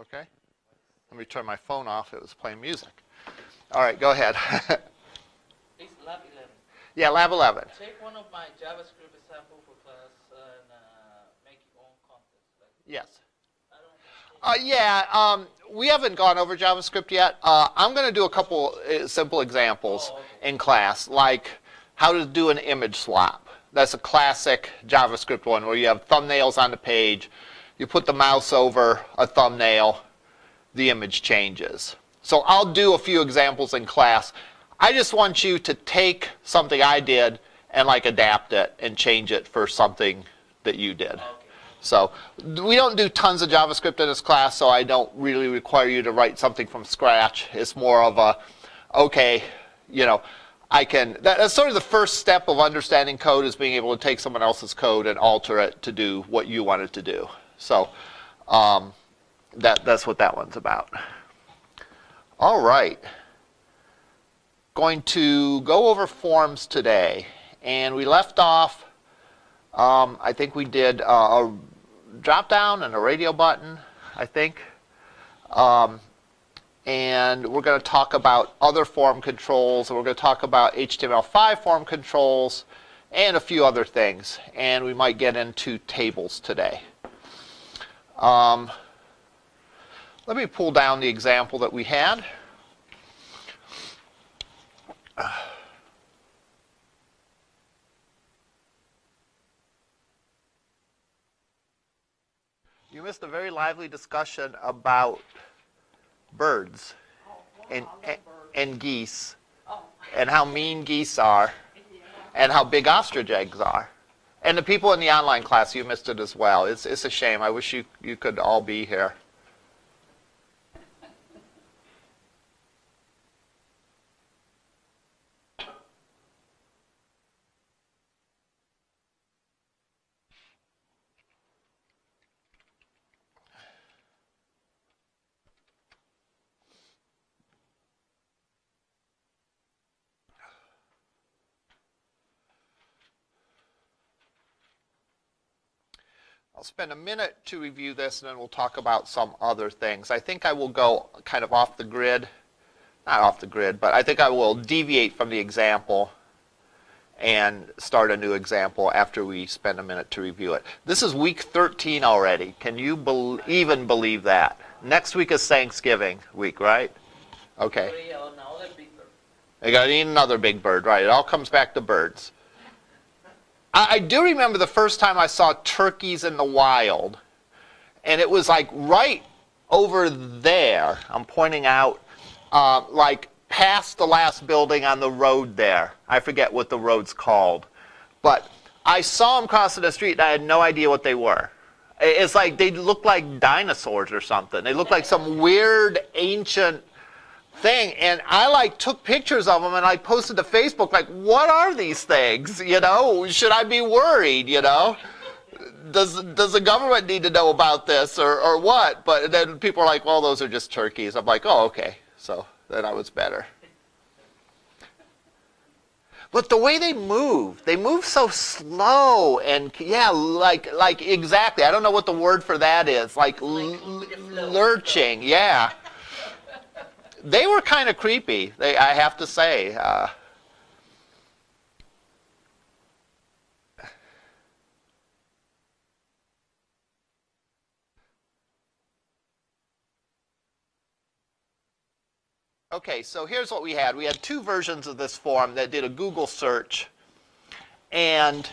Okay. Let me turn my phone off. It was playing music. All right, go ahead. It's lab 11. yeah, Lab 11. Take one of my JavaScript sample for class and uh, make your own content. Like, Yes. Uh, yeah, um, we haven't gone over JavaScript yet. Uh, I'm going to do a couple uh, simple examples Oh, okay. in class, like how to do an image swap. That's a classic JavaScript one where you have thumbnails on the page. You put the mouse over a thumbnail, the image changes. So I'll do a few examples in class. I just want you to take something I did and like adapt it and change it for something that you did. So we don't do tons of JavaScript in this class, so I don't really require you to write something from scratch. It's more of a, okay, you know, I can, that, that's sort of the first step of understanding code is being able to take someone else's code and alter it to do what you want it to do. So um, that, that's what that one's about. All right. Going to go over forms today. And we left off um, I think we did uh, a drop down and a radio button, I think. Um, and we're going to talk about other form controls, and we're going to talk about HTML5 form controls, and a few other things. And we might get into tables today. Um, let me pull down the example that we had. You missed a very lively discussion about birds and, and, and geese and how mean geese are and how big ostrich eggs are. And the people in the online class, you missed it as well. It's, it's a shame. I wish you, you could all be here. Spend a minute to review this and then we'll talk about some other things. I think I will go kind of off the grid, not off the grid, but I think I will deviate from the example and start a new example after we spend a minute to review it. This is week 13 already. Can you bel even believe that? Next week is Thanksgiving week, right? Okay. Three or now the big bird. I got to eat another big bird, right? It all comes back to birds. I, I do remember the first time I saw turkeys in the wild, and it was like right over there. I'm pointing out, uh, like past the last building on the road there. I forget what the road's called, but I saw them crossing the street, and I had no idea what they were. It's like they looked like dinosaurs or something. They looked like some weird ancient thing and I like took pictures of them and I posted to Facebook like what are these things you know? Should I be worried you know? Does does the government need to know about this or or what? But then people are like well those are just turkeys. I'm like oh okay. So then I was better. But the way they move they move so slow and yeah like like exactly. I don't know what the word for that is. Like l- with lurching. Yeah they were kind of creepy. They, I have to say. Uh, okay, so here's what we had. We had two versions of this form that did a Google search, and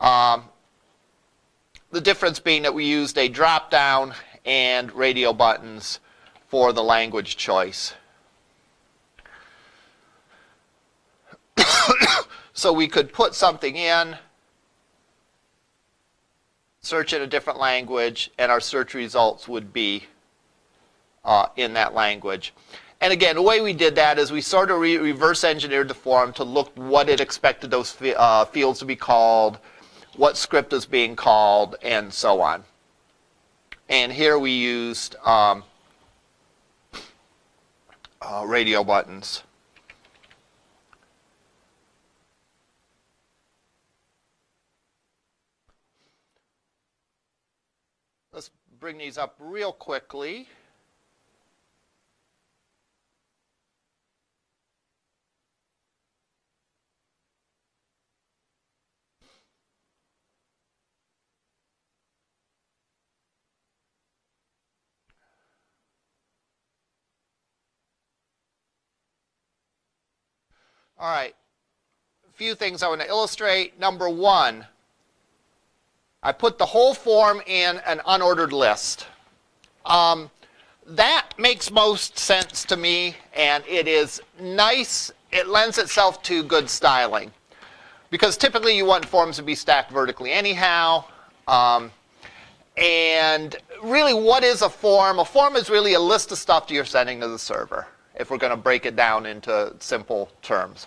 um, the difference being that we used a drop down and radio buttons for the language choice. so we could put something in, search in a different language, and our search results would be uh, in that language. And again, the way we did that is we sort of re- reverse engineered the form to look what it expected those uh, fields to be called, what script is being called, and so on. And here we used um, uh, radio buttons. Let's bring these up real quickly. All right. A few things I want to illustrate. Number one, I put the whole form in an unordered list. Um, that makes most sense to me, and it is nice. It lends itself to good styling. Because typically you want forms to be stacked vertically anyhow. Um, and really, what is a form? A form is really a list of stuff that you're sending to the server, if we're going to break it down into simple terms.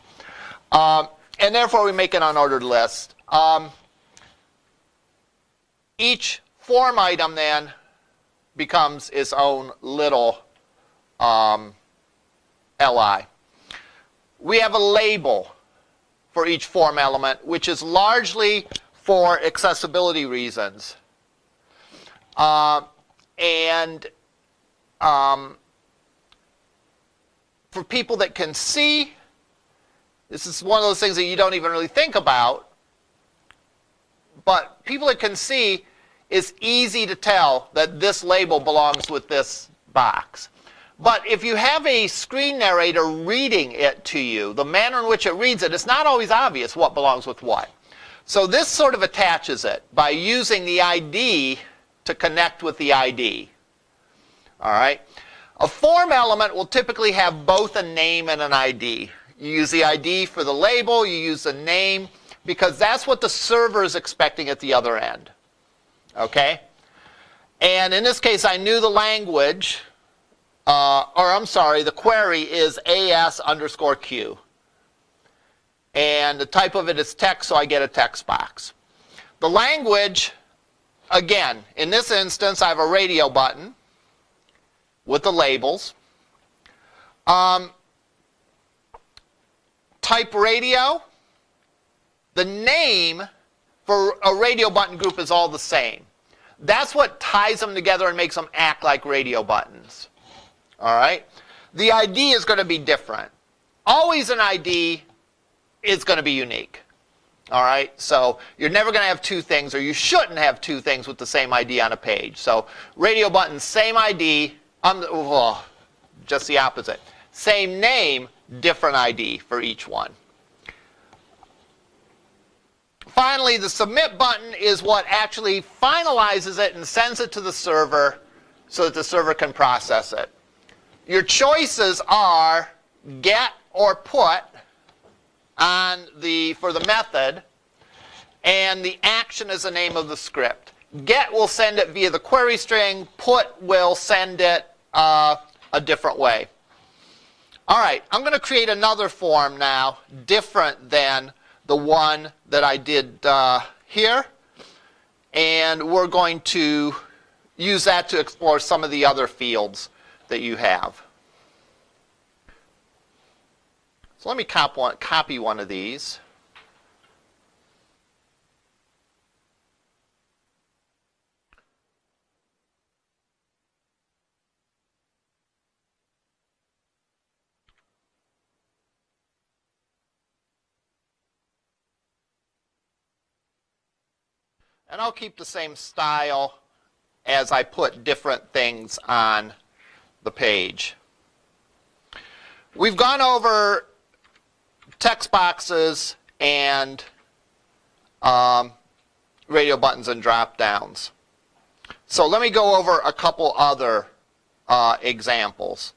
Um, and therefore, we make an unordered list. Um, each form item then becomes its own little um, li. We have a label for each form element, which is largely for accessibility reasons. Uh, and um, for people that can see, this is one of those things that you don't even really think about. But people that can see, it's easy to tell that this label belongs with this box. But if you have a screen narrator reading it to you, the manner in which it reads it, it's not always obvious what belongs with what. So this sort of attaches it by using the ID to connect with the ID. All right? A form element will typically have both a name and an ID. You use the ID for the label, you use the name, because that's what the server is expecting at the other end. Okay? And in this case, I knew the language, uh, or I'm sorry, the query is AS underscore Q. And the type of it is text, so I get a text box. The language Again, in this instance, I have a radio button with the labels. Um, type radio, the name for a radio button group is all the same. That's what ties them together and makes them act like radio buttons. All right? The ID is going to be different. Always an ID is going to be unique. All right, so you're never going to have two things, or you shouldn't have two things with the same ID on a page. So radio button, same ID, um, oh, just the opposite. Same name, different ID for each one. Finally, the submit button is what actually finalizes it and sends it to the server so that the server can process it. Your choices are get or put on the, for the method, and the action is the name of the script. Get will send it via the query string. Put will send it uh, a different way. All right, I'm going to create another form now, different than the one that I did uh, here. And we're going to use that to explore some of the other fields that you have. So let me cop one, copy one of these. And I'll keep the same style as I put different things on the page. We've gone over text boxes and um, radio buttons and drop downs. So let me go over a couple other uh, examples.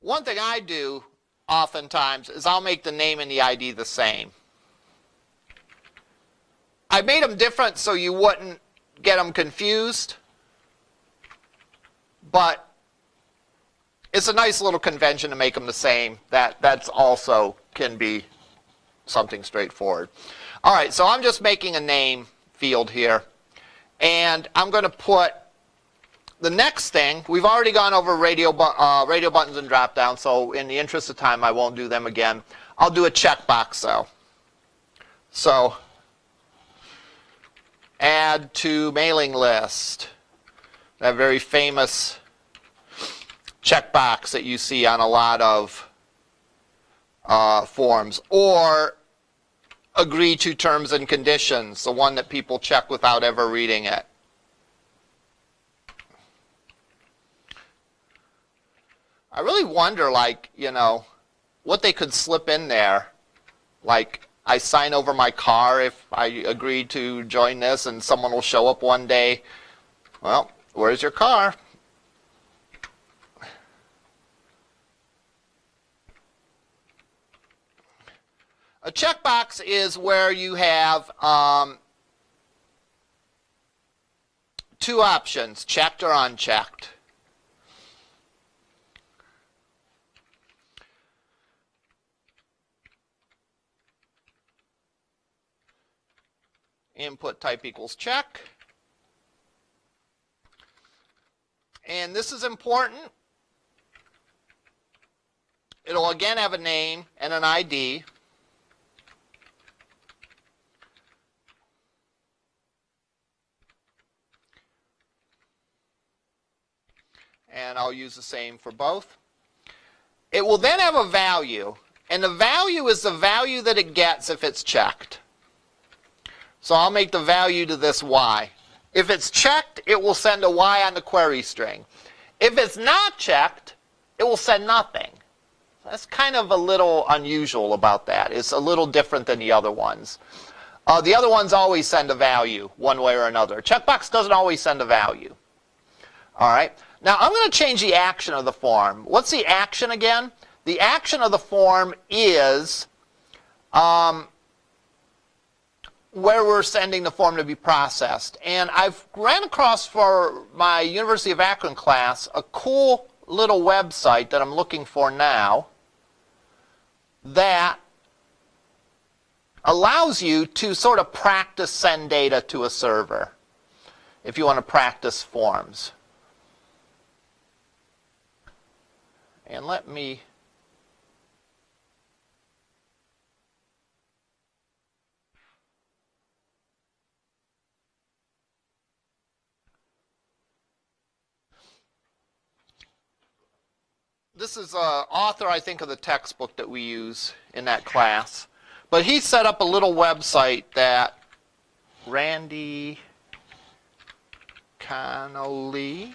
One thing I do oftentimes is I'll make the name and the ID the same. I made them different so you wouldn't get them confused but it's a nice little convention to make them the same. That that's also can be something straightforward. All right, so I'm just making a name field here, and I'm going to put the next thing. We've already gone over radio uh, radio buttons and drop down, so in the interest of time, I won't do them again. I'll do a checkbox though. So add to mailing list that very famous checkbox that you see on a lot of uh, forms, or agree to terms and conditions, the one that people check without ever reading it. I really wonder, like, you know, what they could slip in there. Like, I sign over my car if I agree to join this, and someone will show up one day. Well, where's your car? A checkbox is where you have um, two options, checked or unchecked. Input type equals check. And this is important. It'll again have a name and an ID. and I'll use the same for both. It will then have a value, and the value is the value that it gets if it's checked. So I'll make the value to this y. If it's checked, it will send a y on the query string. If it's not checked, it will send nothing. That's kind of a little unusual about that. It's a little different than the other ones. Uh, the other ones always send a value one way or another. Checkbox doesn't always send a value. All right. Now I'm going to change the action of the form. What's the action again? The action of the form is um, where we're sending the form to be processed. And I've ran across for my University of Akron class a cool little website that I'm looking for now that allows you to sort of practice send data to a server if you want to practice forms. And let me this is uh, author, I think, of the textbook that we use in that class. But he set up a little website that Randy Connolly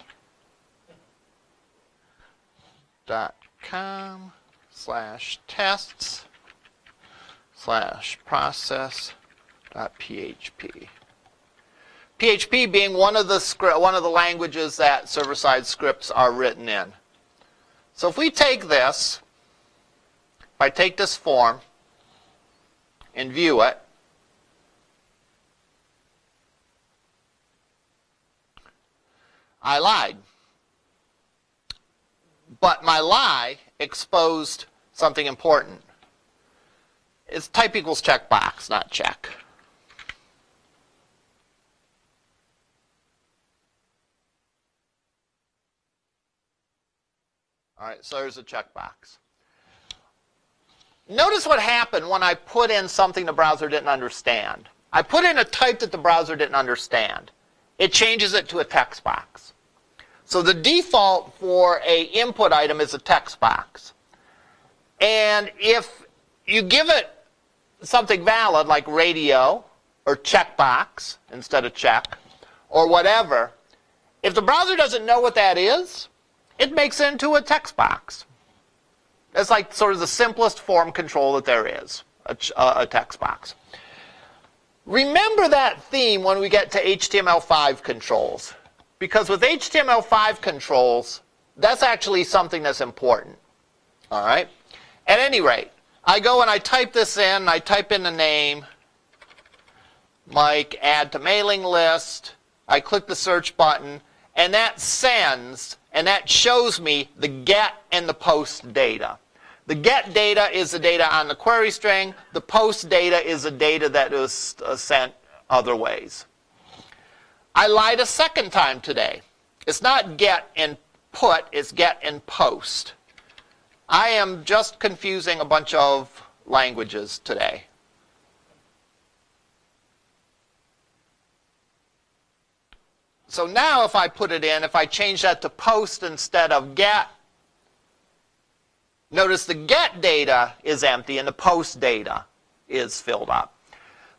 dot com slash tests slash process dot php. PHP being one of the script, one of the languages that server-side scripts are written in. So if we take this, if I take this form and view it, I lied. But my lie exposed something important. It's type equals checkbox, not check. All right, so there's a checkbox. Notice what happened when I put in something the browser didn't understand. I put in a type that the browser didn't understand. It changes it to a text box. So the default for a input item is a text box. And if you give it something valid like radio or checkbox instead of check or whatever, if the browser doesn't know what that is, it makes it into a text box. It's like sort of the simplest form control that there is, a, a text box. Remember that theme when we get to HTML5 controls. Because with HTML5 controls, that's actually something that's important. All right? At any rate, I go and I type this in, I type in the name, Mike, add to mailing list, I click the search button, and that sends, and that shows me the get and the post data. The get data is the data on the query string. The post data is the data that is uh, sent other ways. I lied a second time today. It's not get and put, it's get and post. I am just confusing a bunch of languages today. So now if I put it in, if I change that to post instead of get, notice the get data is empty and the post data is filled up.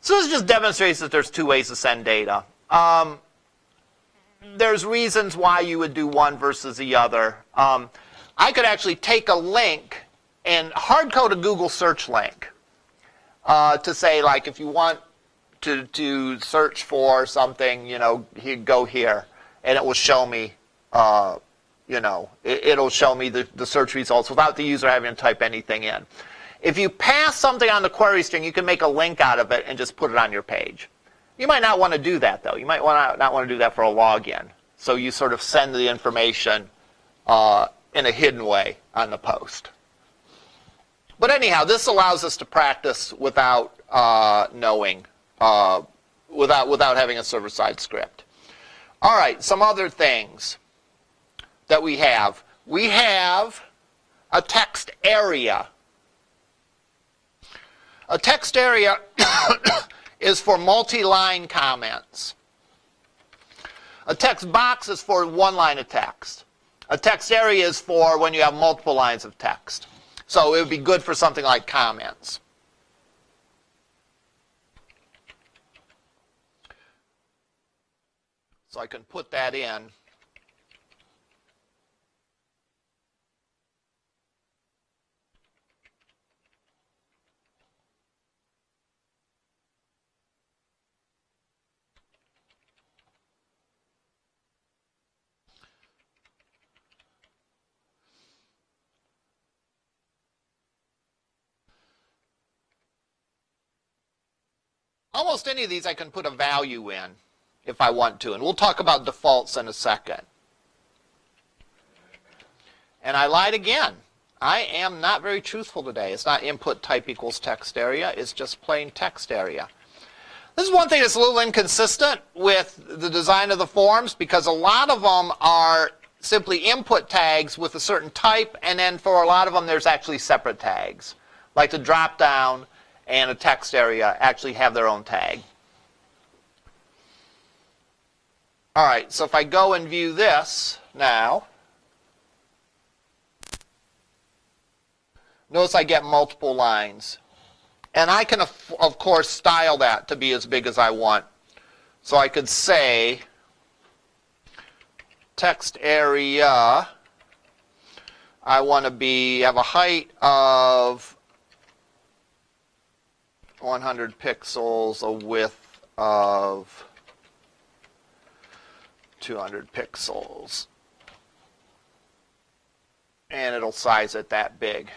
So this just demonstrates that there's two ways to send data. Um, there's reasons why you would do one versus the other. Um, I could actually take a link and hard code a Google search link uh, to say, like, if you want to, to search for something, you know, he'd go here, and it will show me, uh, you know, it, will show me the, the search results without the user having to type anything in. If you pass something on the query string, you can make a link out of it and just put it on your page. You might not want to do that, though. You might want not want to do that for a login. So you sort of send the information uh, in a hidden way on the post. But anyhow, this allows us to practice without uh, knowing, uh, without, without having a server-side script. All right, some other things that we have. We have a text area. A text area is for multi-line comments. A text box is for one line of text. A text area is for when you have multiple lines of text. So it would be good for something like comments. So I can put that in. Almost any of these I can put a value in if I want to. And we'll talk about defaults in a second. And I lied again. I am not very truthful today. It's not input type equals text area. It's just plain text area. This is one thing that's a little inconsistent with the design of the forms because a lot of them are simply input tags with a certain type and then for a lot of them there's actually separate tags. Like the drop down and a text area actually have their own tag. All right, so if I go and view this now, notice I get multiple lines. And I can, of course, style that to be as big as I want. So I could say text area, I want to be have a height of 100 pixels, a width of 200 pixels. And it'll size it that big.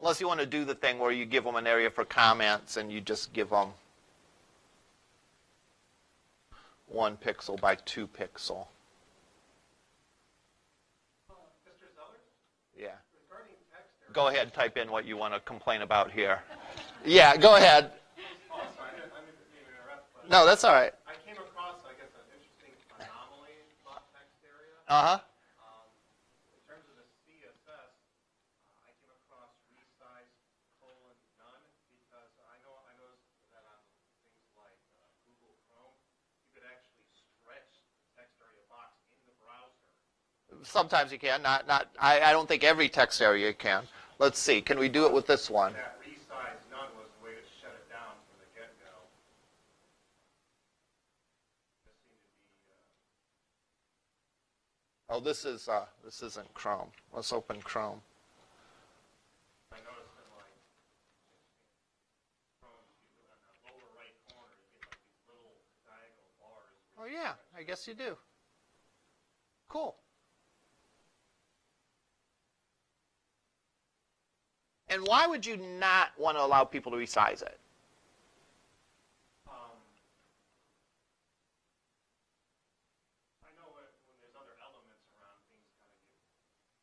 Unless you want to do the thing where you give them an area for comments and you just give them one pixel by two pixel. Yeah. Go ahead and type in what you want to complain about here. Yeah, go ahead. No, that's all right. I came across, I guess, an interesting anomaly text area. Uh huh. Sometimes you can. Not not. I, I don't think every text area can. Let's see. Can we do it with this one? That resize none was the way to shut it down from the get-go. Uh... Oh, this is uh, this isn't Chrome. Let's open Chrome. That like Chrome, on the lower right corner, get like these little diagonal bars. Oh yeah, I guess you do. Cool. And why would you not want to allow people to resize it? Um, I know when, when there's other elements around, things kind of get,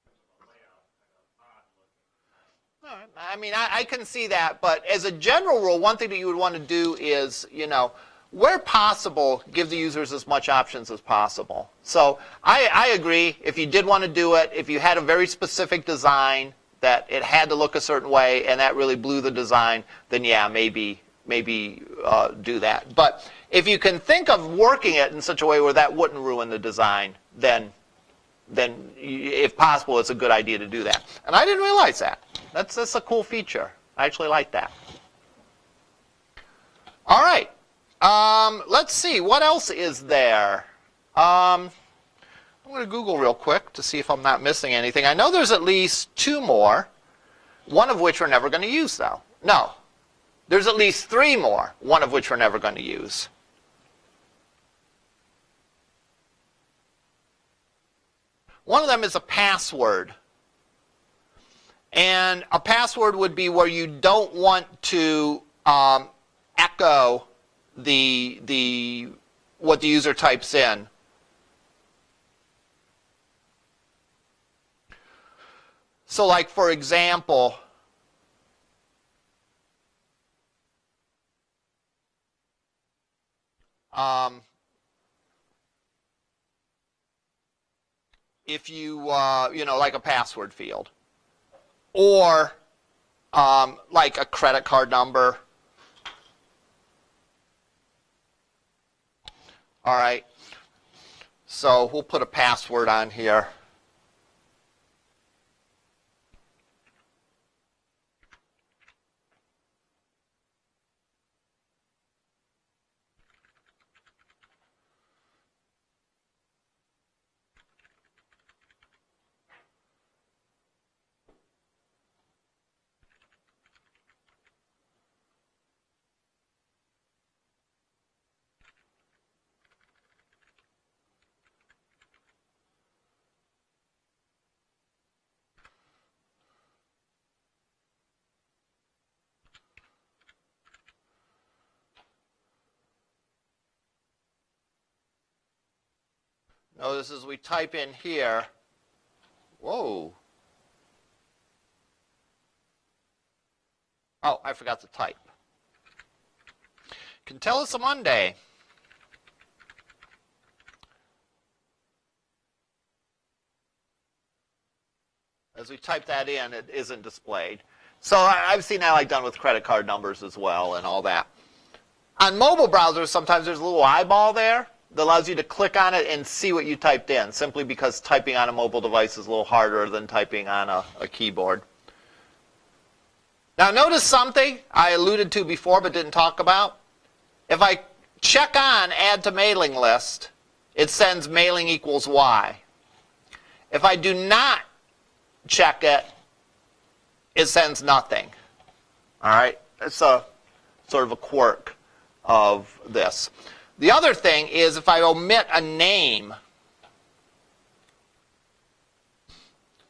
in terms of a layout, kind of odd looking. All right. I mean, I, I can see that, but as a general rule, one thing that you would want to do is, you know, where possible, give the users as much options as possible. So I, I agree. If you did want to do it, if you had a very specific design, that it had to look a certain way and that really blew the design, then yeah, maybe maybe uh, do that. But if you can think of working it in such a way where that wouldn't ruin the design, then then if possible, it's a good idea to do that. And I didn't realize that. That's that's a cool feature. I actually like that. All right. Um, let's see. What else is there? Um, I'm going to Google real quick to see if I'm not missing anything. I know there's at least two more, one of which we're never going to use, though. No. There's at least three more, one of which we're never going to use. One of them is a password. And a password would be where you don't want to um, echo the, the, what the user types in. So like, for example, um, if you, uh, you know, like a password field or um, like a credit card number. All right. So we'll put a password on here. Notice as we type in here, whoa. Oh, I forgot to type. Can tell us a Monday. As we type that in, it isn't displayed. So I've seen that like done with credit card numbers as well and all that. On mobile browsers, sometimes there's a little eyeball there allows you to click on it and see what you typed in, simply because typing on a mobile device is a little harder than typing on a, a keyboard. Now notice something I alluded to before but didn't talk about. If I check on add to mailing list, it sends mailing equals Y. If I do not check it, it sends nothing. All right? It's a sort of a quirk of this. The other thing is if I omit a name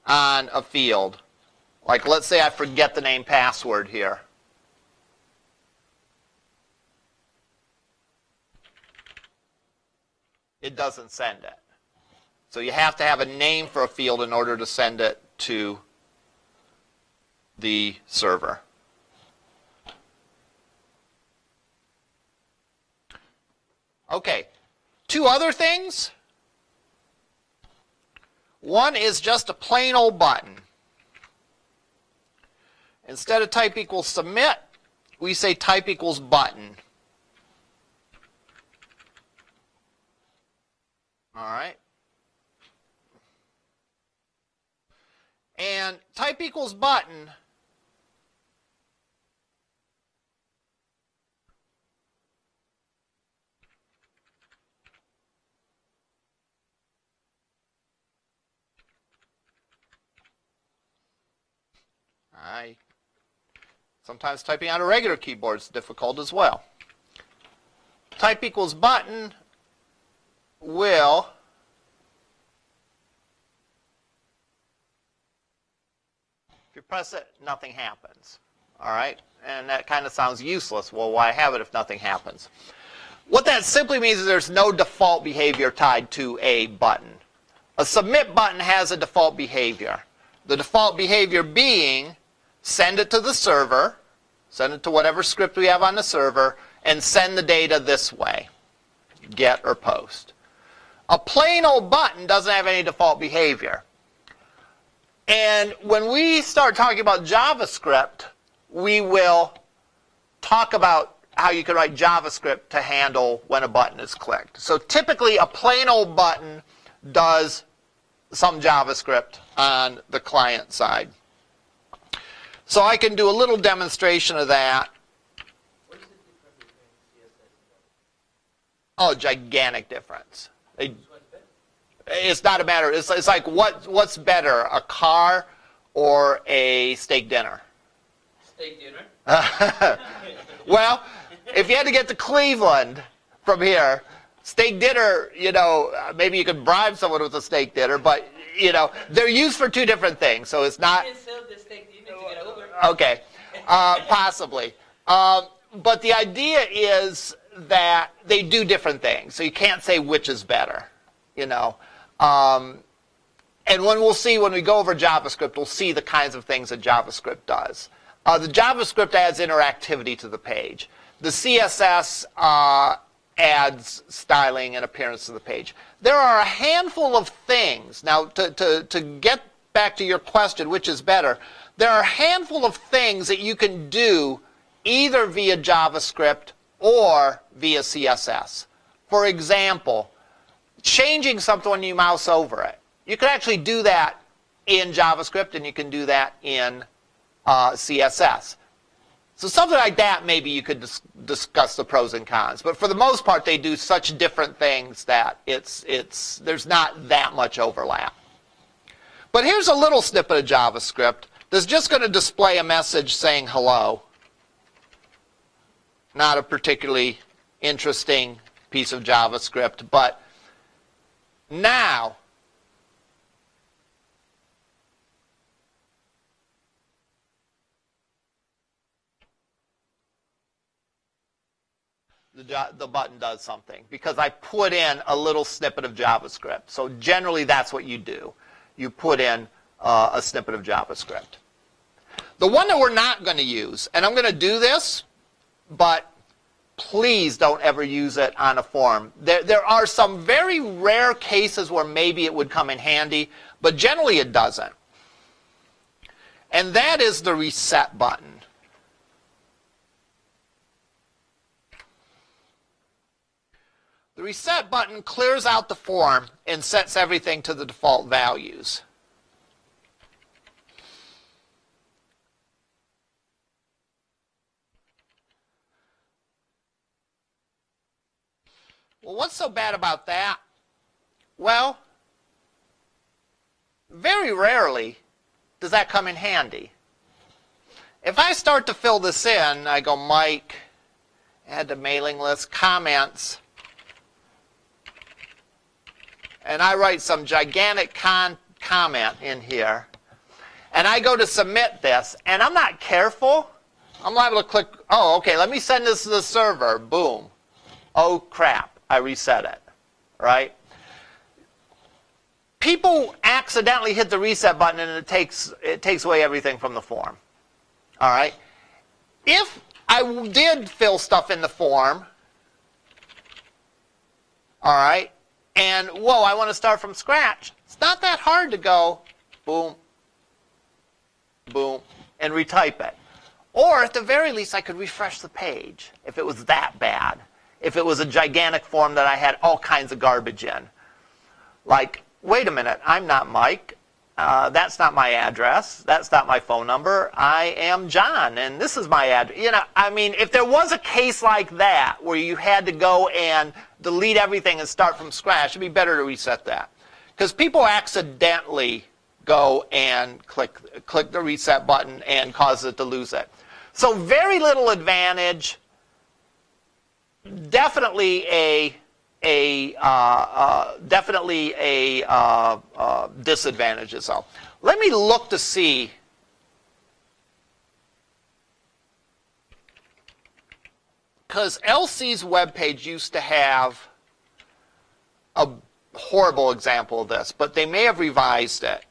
on a field, like let's say I forget the name password here. It doesn't send it. So you have to have a name for a field in order to send it to the server. Okay, two other things. One is just a plain old button. Instead of type equals submit, we say type equals button. All right. And type equals button I sometimes typing on a regular keyboard is difficult as well. Type equals button will if you press it, nothing happens. All right? And that kind of sounds useless. Well, why have it if nothing happens? What that simply means is there's no default behavior tied to a button. A submit button has a default behavior. The default behavior being send it to the server, send it to whatever script we have on the server, and send the data this way, get or post. A plain old button doesn't have any default behavior. And when we start talking about JavaScript, we will talk about how you can write JavaScript to handle when a button is clicked. So typically a plain old button does some JavaScript on the client side. So I can do a little demonstration of that. What is the difference between CSS and Oh, gigantic difference. They, It's not a matter. It's, it's like what what's better, a car or a steak dinner? Steak dinner. Well, if you had to get to Cleveland from here, steak dinner, you know, maybe you could bribe someone with a steak dinner, but you know, they're used for two different things. So it's not Okay, uh, possibly. Um, but the idea is that they do different things, so you can't say which is better. You know, um, and when we'll see when we go over JavaScript, we'll see the kinds of things that JavaScript does. Uh, the JavaScript adds interactivity to the page. The CSS uh, adds styling and appearance to the page. There are a handful of things. Now, to, to, to get back to your question, which is better, there are a handful of things that you can do either via JavaScript or via CSS. For example, changing something when you mouse over it. You can actually do that in JavaScript and you can do that in uh, CSS. So something like that, maybe you could dis- discuss the pros and cons. But for the most part, they do such different things that it's, it's, there's not that much overlap. But here's a little snippet of JavaScript that's just going to display a message saying hello. Not a particularly interesting piece of JavaScript, but now the, the button does something because I put in a little snippet of JavaScript. So generally that's what you do. You put in uh, a snippet of JavaScript. The one that we're not going to use, and I'm going to do this, but please don't ever use it on a form. There, there are some very rare cases where maybe it would come in handy, but generally it doesn't. And that is the reset button. The reset button clears out the form and sets everything to the default values. Well, what's so bad about that? Well, very rarely does that come in handy. If I start to fill this in, I go Mike, add to mailing list, comments, and I write some gigantic comment in here, and I go to submit this, and I'm not careful, I'm liable to click, oh, okay, let me send this to the server. Boom. Oh, crap, I reset it, right? People accidentally hit the reset button and it takes, it takes away everything from the form, all right? If I did fill stuff in the form, all right, and whoa, I want to start from scratch. It's not that hard to go boom, boom, and retype it. Or at the very least, I could refresh the page if it was that bad. If it was a gigantic form that I had all kinds of garbage in. Like, wait a minute, I'm not Mike. Uh, that's not my address. That's not my phone number. I am John, and this is my address. You know, I mean, if there was a case like that where you had to go and delete everything and start from scratch, it'd be better to reset that. Because people accidentally go and click, click the reset button and cause it to lose it. So very little advantage. Definitely a a uh, uh, definitely a uh, uh disadvantage itself. Let me look to see. Because LC's webpage used to have a horrible example of this, but they may have revised it.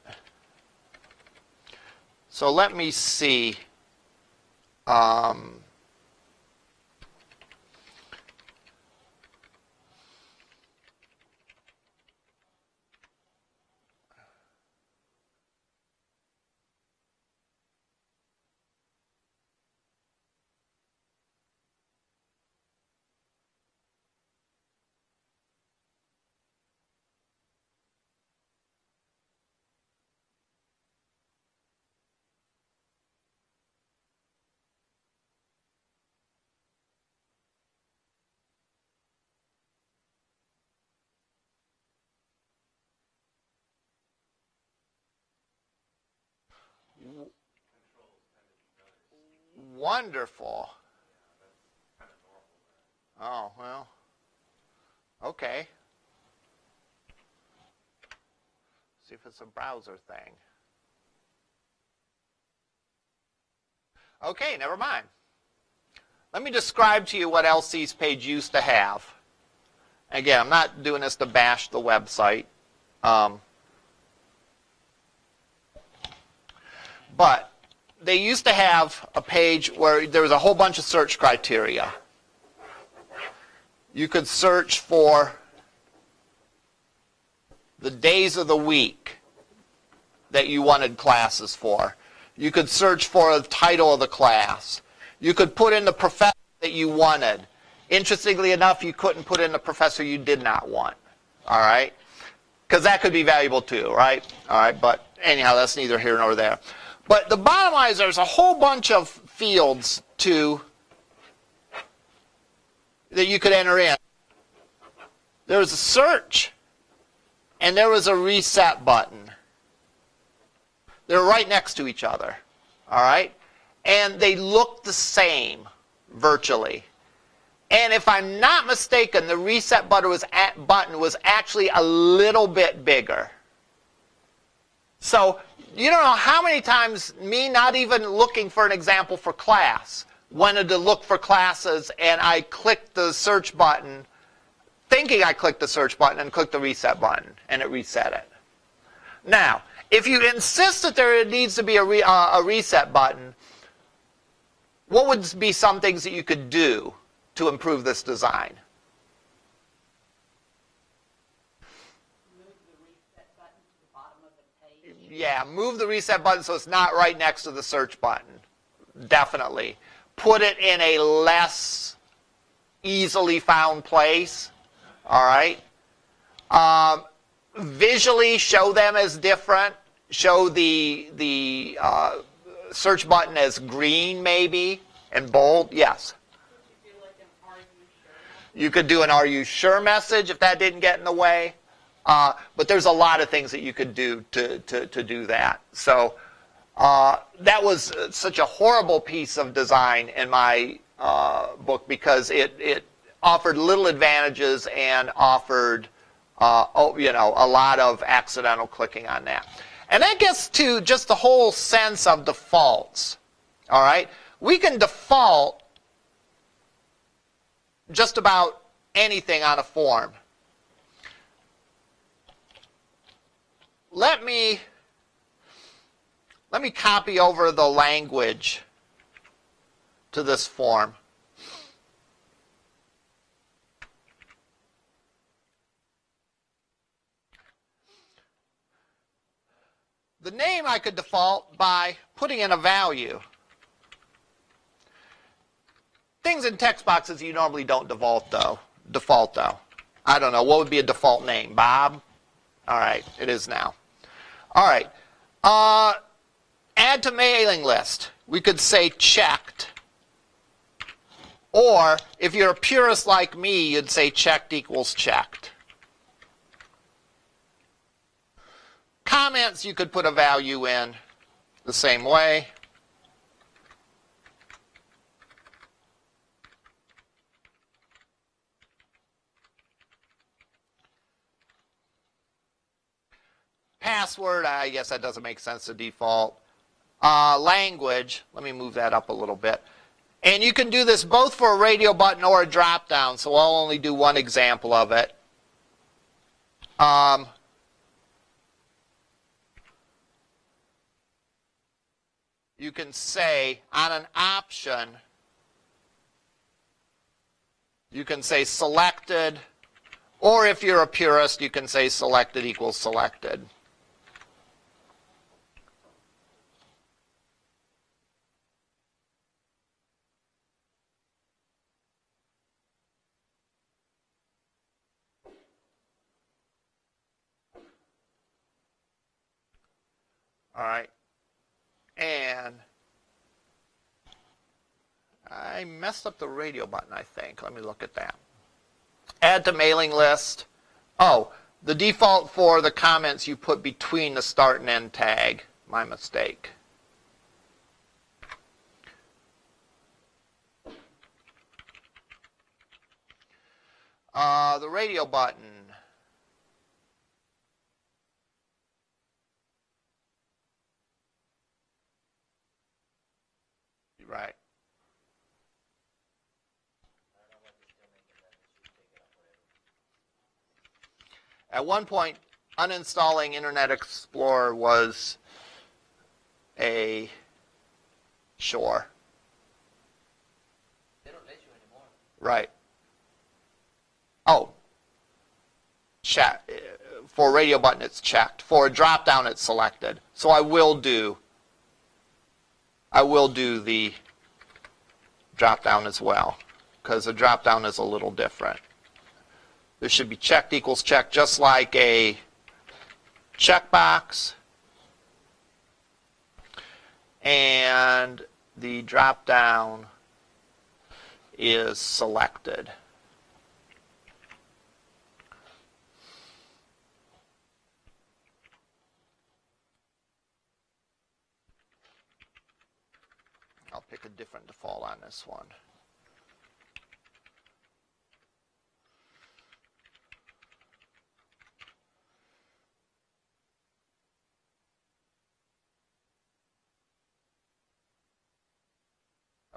So let me see. Um, wonderful. Oh, well. Okay. See if it's a browser thing. Okay, never mind. Let me describe to you what LC's page used to have. Again, I'm not doing this to bash the website. Um, but they used to have a page where there was a whole bunch of search criteria. You could search for the days of the week that you wanted classes for. You could search for the title of the class. You could put in the professor that you wanted. Interestingly enough, you couldn't put in the professor you did not want. All right? Because that could be valuable too, right? All right, but anyhow, that's neither here nor there. But the bottom line is there's a whole bunch of fields to that you could enter in. There was a search and there was a reset button. They're right next to each other. All right? And they look the same virtually. And if I'm not mistaken, the reset button was, at, button was actually a little bit bigger. So you don't know how many times me not even looking for an example for class wanted to look for classes and I clicked the search button thinking I clicked the search button and clicked the reset button and it reset it. Now, if you insist that there needs to be a, re, uh, a reset button, what would be some things that you could do to improve this design? Yeah, move the reset button so it's not right next to the search button. Definitely. Put it in a less easily found place. All right. Um, visually show them as different. Show the the uh, search button as green, maybe, and bold. Yes. You could do an "Are you sure?" message if that didn't get in the way. Uh, but there's a lot of things that you could do to, to, to do that. So uh, that was such a horrible piece of design in my uh, book because it, it offered little advantages and offered uh, oh, you know a lot of accidental clicking on that. And that gets to just the whole sense of defaults. All right, we can default just about anything on a form. Let me let me copy over the language to this form. The name I could default by putting in a value. Things in text boxes you normally don't default though. Default though. I don't know. What would be a default name? Bob? All right, it is now. All right. Uh, add to mailing list. We could say checked. Or if you're a purist like me, you'd say checked equals checked. Comments, you could put a value in the same way. Password, I guess that doesn't make sense to default. Uh, language, let me move that up a little bit. And you can do this both for a radio button or a drop down, so I'll only do one example of it. Um, you can say on an option, you can say selected, or if you're a purist, you can say selected equals selected. All right. And I messed up the radio button, I think. Let me look at that. Add to mailing list. Oh, the default for the comments you put between the start and end tag. My mistake. Uh, the radio button. Right. At one point, uninstalling Internet Explorer was a chore. They don't let you anymore. Right. Oh. Check. Uh, for radio button, it's checked. For a drop down, it's selected. So I will do. I will do the drop down as well, because the drop down is a little different. There should be checked equals checked, just like a checkbox. And the drop down is selected. I'll pick a different default on this one.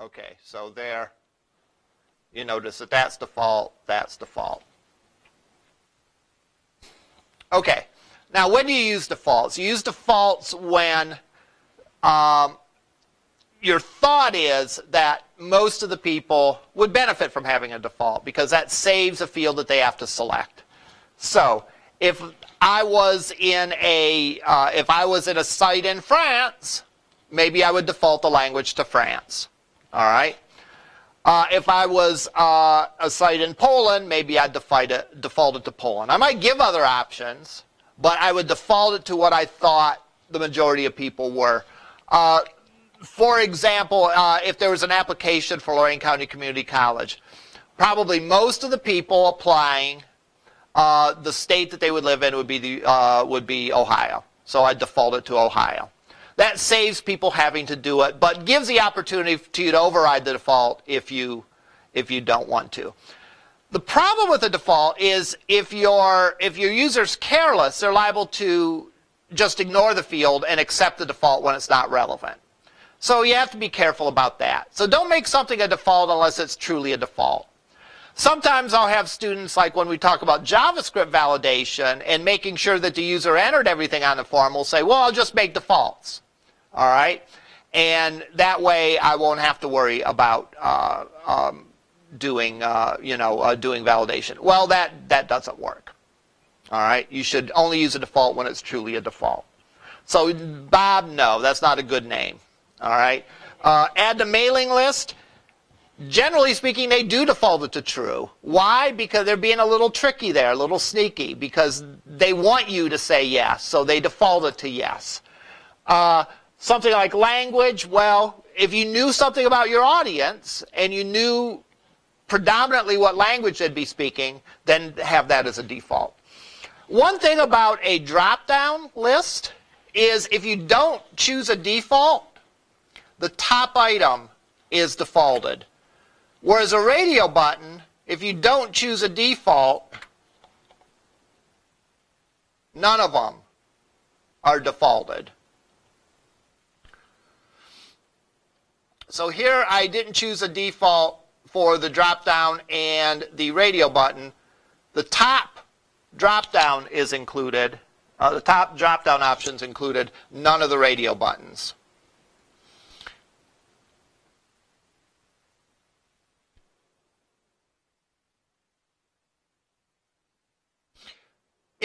Okay, so there, you notice that that's default, that's default. Okay, now when do you use defaults? You use defaults when um, your thought is that most of the people would benefit from having a default because that saves a field that they have to select. So if I was in a uh, if I was in a site in France, maybe I would default the language to France. All right. Uh, if I was uh, a site in Poland, maybe I'd default it, default it to Poland. I might give other options, but I would default it to what I thought the majority of people were. Uh, for example, uh, if there was an application for Lorain County Community College, probably most of the people applying, uh, the state that they would live in would be the uh, would be Ohio. So I default it to Ohio. That saves people having to do it, but gives the opportunity to you to override the default if you if you don't want to. The problem with the default is if your if your user's careless, they're liable to just ignore the field and accept the default when it's not relevant. So you have to be careful about that. So don't make something a default unless it's truly a default. Sometimes I'll have students, like when we talk about JavaScript validation and making sure that the user entered everything on the form, will say, well, I'll just make defaults. All right? And that way I won't have to worry about uh, um, doing, uh, you know, uh, doing validation. Well, that, that doesn't work. All right? You should only use a default when it's truly a default. So Bob, no, that's not a good name. All right? Uh, add to mailing list. Generally speaking, they do default it to true. Why? Because they're being a little tricky there, a little sneaky, because they want you to say yes, so they default it to yes. Uh, something like language, well, if you knew something about your audience and you knew predominantly what language they'd be speaking, then have that as a default. One thing about a drop-down list is if you don't choose a default, the top item is defaulted. Whereas a radio button, if you don't choose a default, none of them are defaulted. So here I didn't choose a default for the drop down and the radio button. The top drop down is included. Uh, the top drop down options included none of the radio buttons.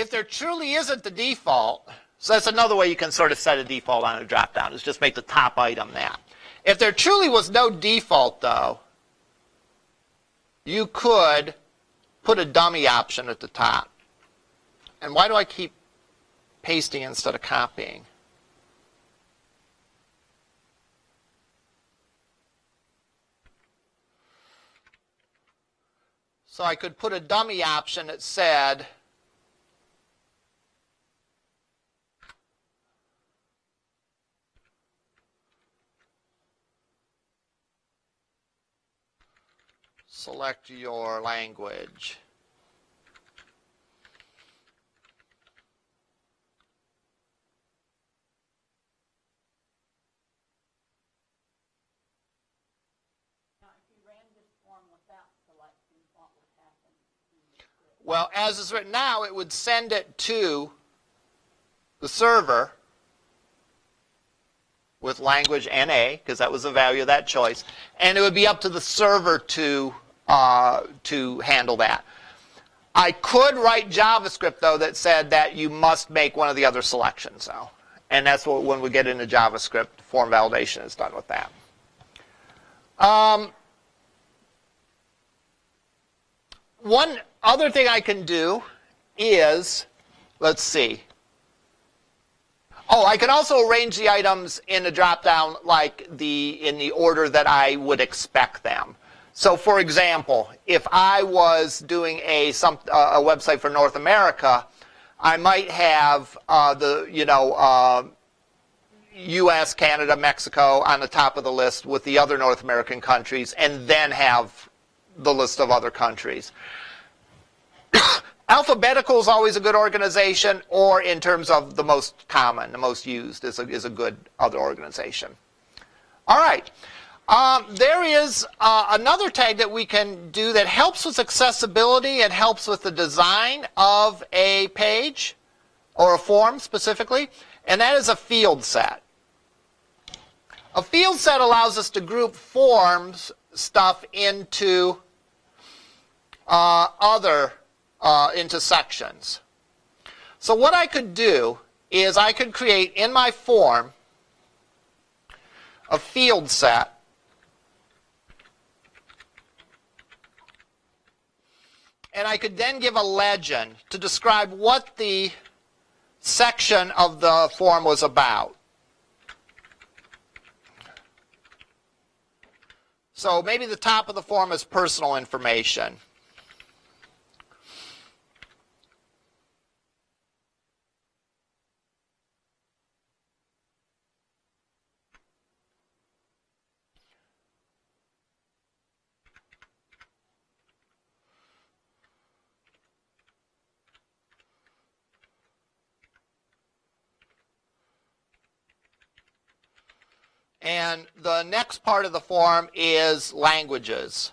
If there truly isn't the default, so that's another way you can sort of set a default on a dropdown is just make the top item that. If there truly was no default though, you could put a dummy option at the top. And why do I keep pasting instead of copying? So I could put a dummy option that said, select your language. Well, as is written now, it would send it to the server with language NA, because that was the value of that choice, and it would be up to the server to uh, to handle that. I could write JavaScript, though, that said that you must make one of the other selections, though. And that's what, when we get into JavaScript, form validation is done with that. Um, one other thing I can do is, let's see. Oh, I can also arrange the items in a drop-down like the in the order that I would expect them. So, for example, if I was doing a some uh, a website for North America, I might have uh, the you know uh, U.S., Canada, Mexico on the top of the list with the other North American countries, and then have the list of other countries. Alphabetical is always a good organization, or in terms of the most common, the most used, is a, is a good other organization. All right. Um, there is uh, another tag that we can do that helps with accessibility. It helps with the design of a page or a form specifically, and that is a field set. A field set allows us to group forms stuff into uh, other uh, into sections. So what I could do is I could create in my form a field set and I could then give a legend to describe what the section of the form was about. So maybe the top of the form is personal information. And the next part of the form is languages.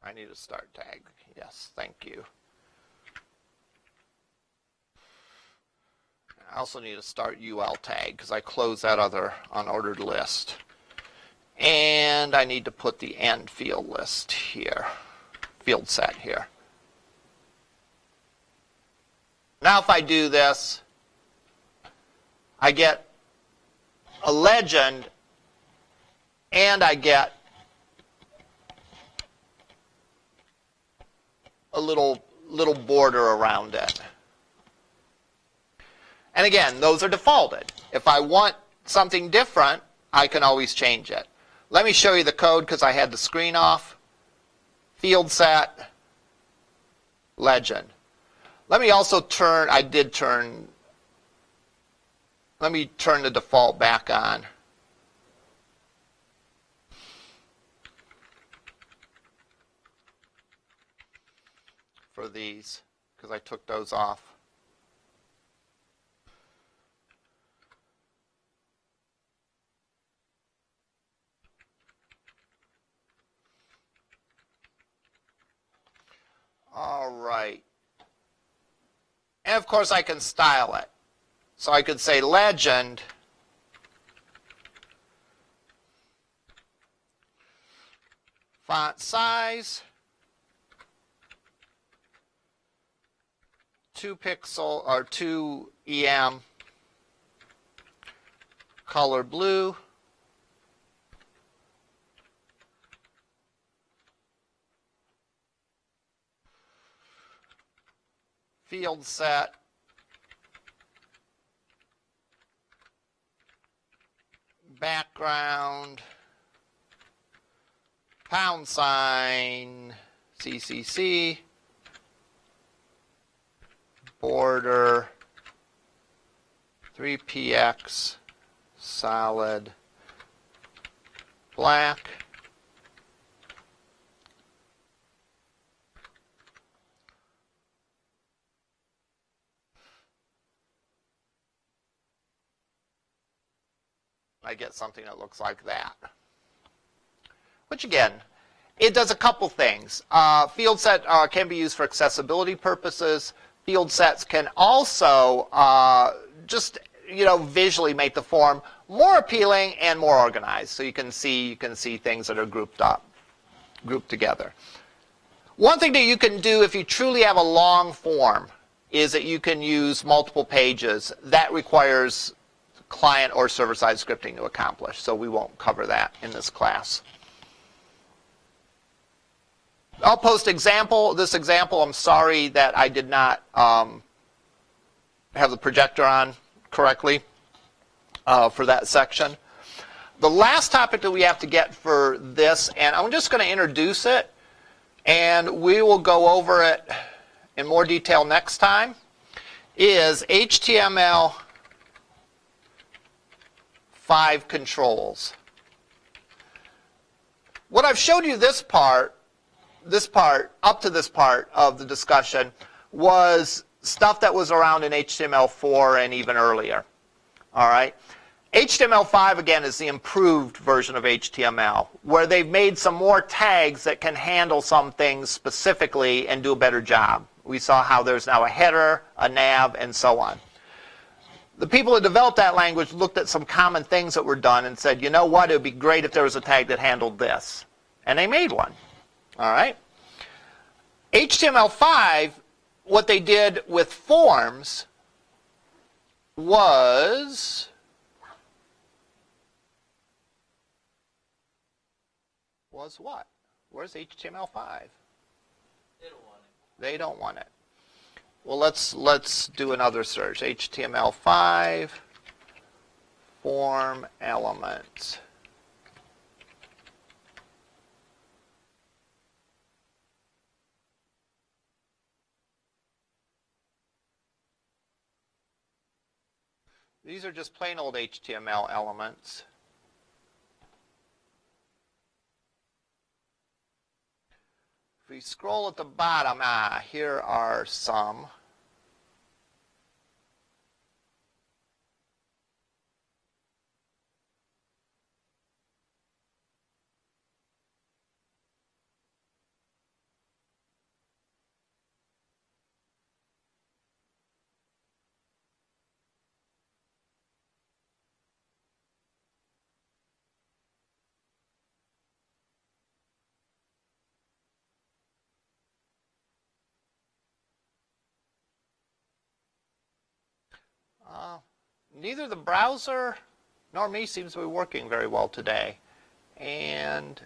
I need a start tag. Yes, thank you. I also need a start UL tag because I closed that other unordered list. And I need to put the end field list here, field set here. Now if I do this, I get a legend and I get a little little border around it. And again, those are defaulted. If I want something different, I can always change it. Let me show you the code because I had the screen off. Field set, legend. Let me also turn, I did turn, let me turn the default back on. For these, because I took those off. All right. And of course I can style it. So I could say legend font size 2 pixel or 2 EM color blue field set. Background, pound sign, CCC, border, 3px, solid, black, I get something that looks like that. Which again, it does a couple things. Uh, field set uh, can be used for accessibility purposes. Field sets can also uh, just you know visually make the form more appealing and more organized. So you can see you can see things that are grouped up, grouped together. One thing that you can do if you truly have a long form is that you can use multiple pages. That requires client or server-side scripting to accomplish, so we won't cover that in this class. I'll post example. This example, I'm sorry that I did not um, have the projector on correctly uh, for that section. The last topic that we have to get for this, and I'm just going to introduce it, and we will go over it in more detail next time, is HTML 5 controls. What I've showed you this part this part, up to this part of the discussion, was stuff that was around in HTML4 and even earlier. All right. HTML5 again is the improved version of HTML, where they've made some more tags that can handle some things specifically and do a better job. We saw how there's now a header, a nav, and so on. The people that developed that language looked at some common things that were done and said, you know what, it would be great if there was a tag that handled this. And they made one. All right? HTML5, what they did with forms was was what? Where's HTML5? They don't want it. They don't want it. Well, let's let's do another search. HTML5 form elements. These are just plain old HTML elements. If we scroll at the bottom, ah, here are some. Uh, neither the browser nor me seems to be working very well today. And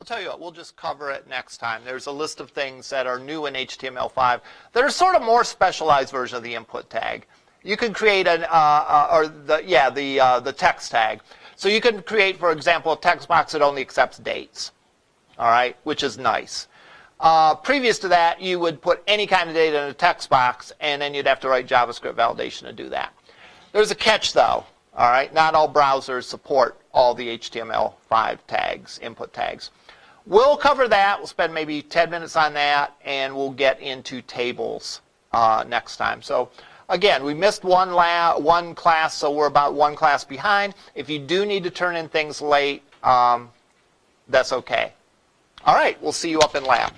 I'll tell you what, we'll just cover it next time. There's a list of things that are new in HTML5 that are sort of more specialized version of the input tag. You can create an, uh, uh, or the, yeah, the, uh, the text tag. So you can create, for example, a text box that only accepts dates, all right, which is nice. Uh, previous to that, you would put any kind of data in a text box, and then you'd have to write JavaScript validation to do that. There's a catch, though. All right, not all browsers support all the HTML5 tags, input tags. We'll cover that. We'll spend maybe 10 minutes on that, and we'll get into tables uh, next time. So again, we missed one, one class, so we're about one class behind. If you do need to turn in things late, um, that's okay. All right, we'll see you up in lab.